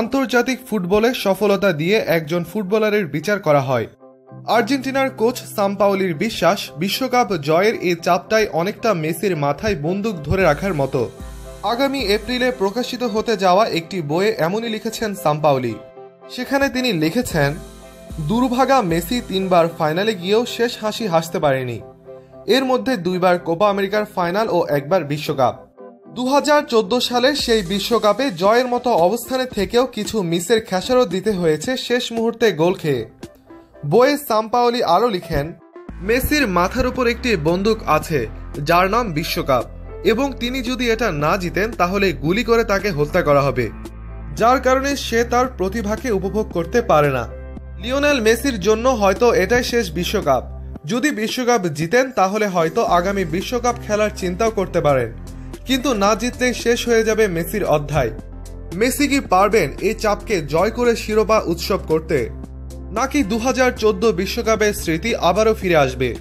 আন্তর্জাতিক ফুটবলে সফলতা দিয়ে একজন ফুটবলারের বিচার করা হয়। আর্জেন্টিনার কোচ সাম্পাওলির বিশ্বাস, বিশ্বকাপ জয়ের এই চাপটাই অনেকটা মেসির মাথায় বন্দুক ধরে রাখার মতো। আগামী এপ্রিলে প্রকাশিত হতে যাওয়া একটি বইয়ে এমনই লিখেছেন সাম্পাওলি। সেখানে তিনি লিখেছেন, দুর্ভাগা মেসি তিনবার ফাইনালে গিয়েও শেষ হাসি হাসতে পারেনি। এর মধ্যে দুইবার কোপা আমেরিকার ফাইনাল ও একবার বিশ্বকাপ। দু সালের সেই বিশ্বকাপে জয়ের মতো অবস্থানে থেকেও কিছু মিসের খেসারত দিতে হয়েছে শেষ মুহূর্তে গোল খেয়ে। বইয়ে সাম্পাওলি আরও লিখেন, মেসির মাথার উপর একটি বন্দুক আছে, যার নাম বিশ্বকাপ, এবং তিনি যদি এটা না জিতেন তাহলে গুলি করে তাকে হত্যা করা হবে, যার কারণে সে তার প্রতিভাকে উপভোগ করতে পারে না। লিওনেল মেসির জন্য হয়তো এটাই শেষ বিশ্বকাপ। যদি বিশ্বকাপ জিতেন তাহলে হয়তো আগামী বিশ্বকাপ খেলার চিন্তাও করতে পারেন। কিন্তু না জিতলে শেষ হয়ে যাবে মেসির অধ্যায়। মেসি কি পারবেন এই চাপকে জয় করে শিরোপা উৎসব করতে? নাকি দু বিশ্বকাপের স্মৃতি আবারও ফিরে আসবে?